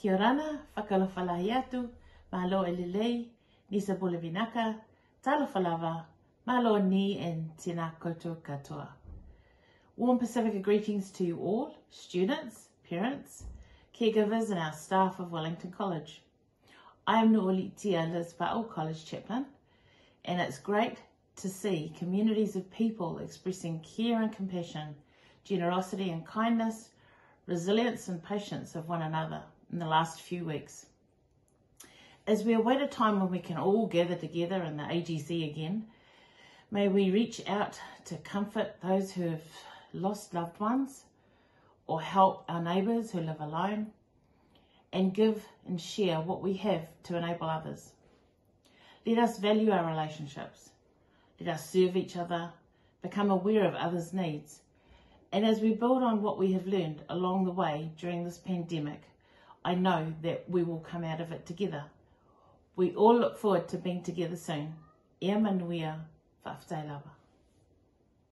Kia orana, whakalawhalahi atu, malo e lelei, nisa bole vinaka, talofa lava, malo ni and koutou katoa. Warm Pacifica greetings to you all, students, parents, caregivers and our staff of Wellington College. I am Nuolitia Liz Pa'o College Chaplain and it's great to see communities of people expressing care and compassion, generosity and kindness, resilience and patience of one another in the last few weeks. As we await a time when we can all gather together in the AGC again, may we reach out to comfort those who have lost loved ones or help our neighbours who live alone and give and share what we have to enable others. Let us value our relationships. Let us serve each other, become aware of others' needs. And as we build on what we have learned along the way during this pandemic, I know that we will come out of it together. We all look forward to being together soon. E manuia, fa'afetai lava.